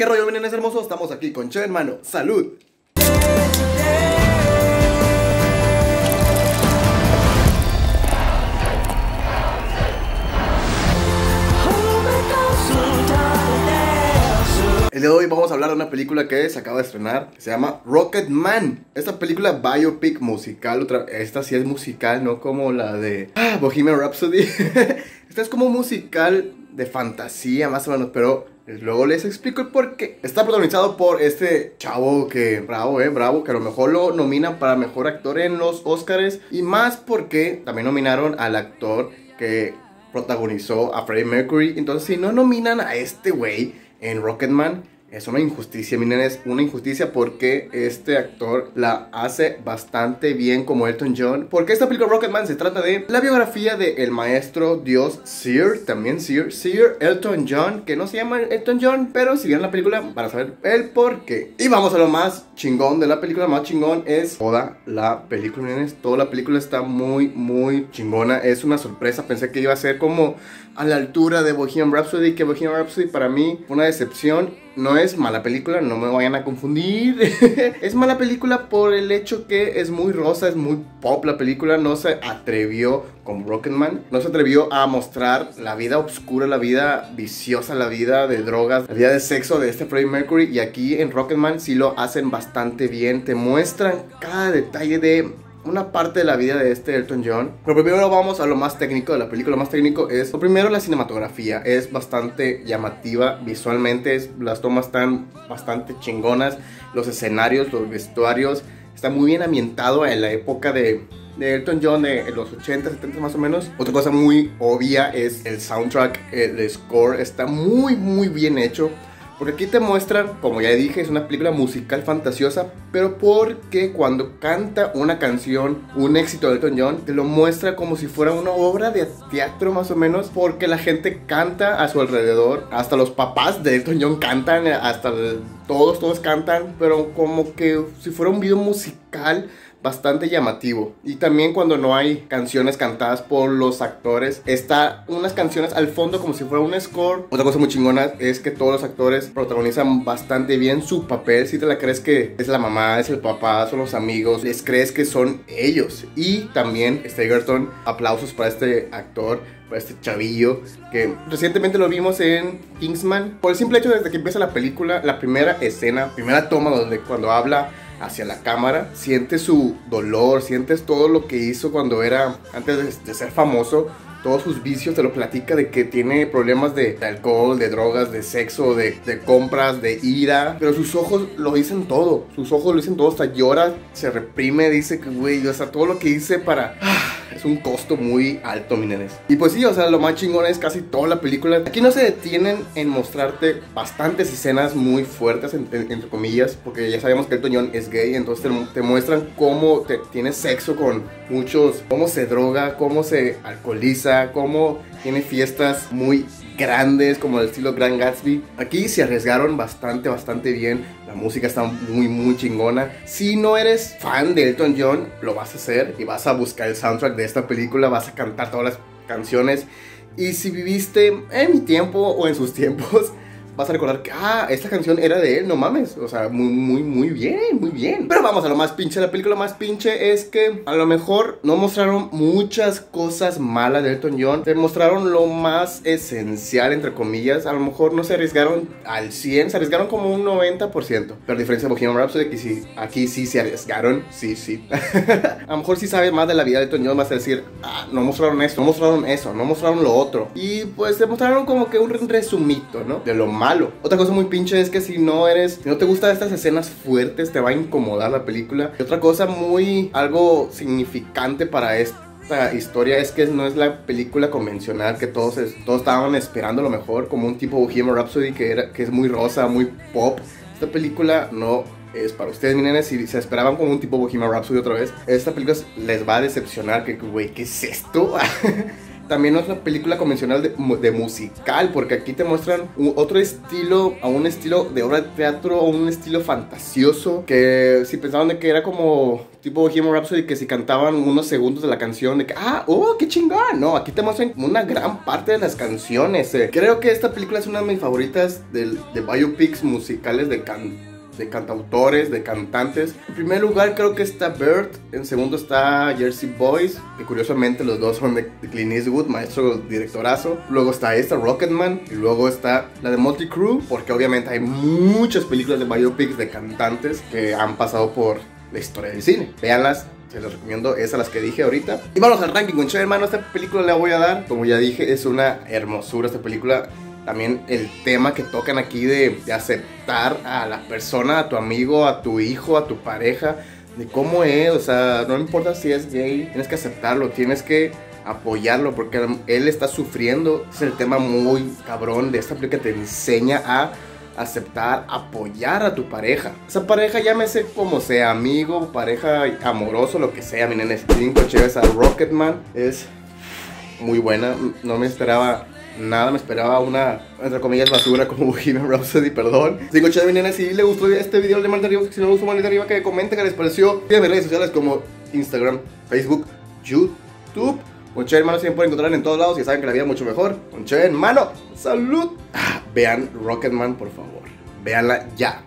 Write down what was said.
¿Qué rollo, es hermosos? Estamos aquí con Che hermano. ¡Salud! El día de hoy vamos a hablar de una película que se acaba de estrenar, se llama Rocket Man. Esta película biopic musical, esta sí es musical, no como la de ah, Bohemian Rhapsody. esta es como musical de fantasía más o menos, pero luego les explico el por qué. Está protagonizado por este chavo que, bravo, eh, bravo, que a lo mejor lo nominan para mejor actor en los Oscars y más porque también nominaron al actor que protagonizó a Freddie Mercury. Entonces, si no nominan a este güey en Rocketman es una injusticia, miren, es una injusticia porque este actor la hace bastante bien como Elton John. Porque esta película Rocketman se trata de la biografía del el maestro Dios Sir, también Sir, Sir Elton John, que no se llama Elton John, pero si vieron la película para saber el por qué. Y vamos a lo más chingón de la película, más chingón es toda la película, miren, toda la película está muy, muy chingona. Es una sorpresa, pensé que iba a ser como a la altura de Bohemian Rhapsody, que Bohemian Rhapsody para mí fue una decepción no es mala película, no me vayan a confundir. es mala película por el hecho que es muy rosa, es muy pop la película. No se atrevió con Rocketman, no se atrevió a mostrar la vida oscura, la vida viciosa, la vida de drogas, la vida de sexo de este Freddie Mercury. Y aquí en Rocketman sí lo hacen bastante bien. Te muestran cada detalle de una parte de la vida de este Elton John. Pero primero vamos a lo más técnico de la película. Lo más técnico es, lo primero, la cinematografía. Es bastante llamativa visualmente. las tomas están bastante chingonas. Los escenarios, los vestuarios. Está muy bien ambientado en la época de, de Elton John de los 80, 70 más o menos. Otra cosa muy obvia es el soundtrack, el score. Está muy, muy bien hecho. Porque aquí te muestran, como ya dije, es una película musical fantasiosa, pero porque cuando canta una canción, un éxito de Elton John, te lo muestra como si fuera una obra de teatro más o menos, porque la gente canta a su alrededor, hasta los papás de Elton John cantan, hasta todos, todos cantan, pero como que si fuera un video musical bastante llamativo. Y también cuando no hay canciones cantadas por los actores, está unas canciones al fondo como si fuera un score. Otra cosa muy chingona es que todos los actores protagonizan bastante bien su papel. Si te la crees que es la mamá, es el papá, son los amigos, les crees que son ellos. Y también Stegerton, aplausos para este actor para este chavillo que recientemente lo vimos en Kingsman. Por el simple hecho desde que empieza la película, la primera escena, primera toma donde cuando habla hacia la cámara, sientes su dolor, sientes todo lo que hizo cuando era, antes de, ser famoso, todos sus vicios, te lo platica de que tiene problemas de, alcohol, de drogas, de sexo, de, compras, de ira. Pero sus ojos lo dicen todo. Sus ojos lo dicen todo. Hasta llora, se reprime, dice que, güey, o sea, todo lo que hice para... Es un costo muy alto, mi nenes. Y pues sí, o sea, lo más chingón es casi toda la película. Aquí no se detienen en mostrarte bastantes escenas muy fuertes, entre comillas, porque ya sabemos que el Toñón es gay, entonces te, muestran cómo tiene sexo con muchos, cómo se droga, cómo se alcoholiza, cómo tiene fiestas muy grandes como el estilo Grand Gatsby. Aquí se arriesgaron bastante, bastante bien. La música está muy, muy chingona. Si no eres fan de Elton John, lo vas a hacer y vas a buscar el soundtrack de esta película, vas a cantar todas las canciones. Y si viviste en mi tiempo o en sus tiempos, vas a recordar que, ah, esta canción era de él, no mames. O sea, muy, muy, muy bien, muy bien. Pero vamos a lo más pinche la película. Más pinche es que a lo mejor no mostraron muchas cosas malas de Elton John. Te mostraron lo más esencial, entre comillas. A lo mejor no se arriesgaron al 100, se arriesgaron como un 90%. Pero a diferencia de Bohemian Rhapsody, que sí, aquí sí se arriesgaron. Sí, sí. a lo mejor sí sabe más de la vida de Elton John, vas a decir, ah, no mostraron esto, no mostraron eso, no mostraron lo otro. Y pues te mostraron como que un resumito, ¿no? De lo más otra cosa muy pinche es que si no eres, si no te gustan estas escenas fuertes, te va a incomodar la película. Y otra cosa muy, algo significante para esta historia es que no es la película convencional que todos, todos estaban esperando lo mejor, como un tipo Bohemian Rhapsody que, era, que es muy rosa, muy pop. Esta película no es para ustedes, mi nenes, si se esperaban como un tipo Bohemian Rhapsody otra vez, esta película les va a decepcionar, que, güey, ¿qué es esto? también no es una película convencional de, musical, porque aquí te muestran otro estilo, a un estilo de obra de teatro, a un estilo fantasioso, que si pensaban de que era como tipo Bohemian Rhapsody, que si cantaban unos segundos de la canción, de que, ah, oh, qué chingón, no, aquí te muestran una gran parte de las canciones. Eh. Creo que esta película es una de mis favoritas de, de biopics musicales de can de cantautores, de cantantes. En primer lugar creo que está Bert, en segundo está Jersey Boys, que curiosamente los dos son de Clint Eastwood, maestro directorazo. Luego está esta Rocketman y luego está la de Multi Crew, porque obviamente hay muchas películas de biopics de cantantes que han pasado por la historia del cine. Véanlas, se los recomiendo, esas las que dije ahorita. Y vamos al ranking, con hermano, esta película le voy a dar, como ya dije, es una hermosura esta película también el tema que tocan aquí de, aceptar a la persona, a tu amigo, a tu hijo, a tu pareja, de cómo es, o sea, no importa si es gay, tienes que aceptarlo, tienes que apoyarlo porque él está sufriendo. Es el tema muy cabrón de esta película que te enseña a aceptar, apoyar a tu pareja. Esa pareja llámese como sea, amigo, pareja amoroso, lo que sea. Miren, 5 chéves a Rocketman es muy buena. No me esperaba nada, me esperaba una, entre comillas, basura como Bohemian Rhapsody, perdón. Digo, chévere, nena, si le gustó este video de mal arriba, si no le gustó mal arriba, que comenten que les pareció. Síganme en redes sociales como Instagram, Facebook, YouTube. Conche hermano siempre pueden encontrar en todos lados y saben que la vida es mucho mejor. Conche hermano, salud. Ah, vean Rocketman, por favor. Veanla ya.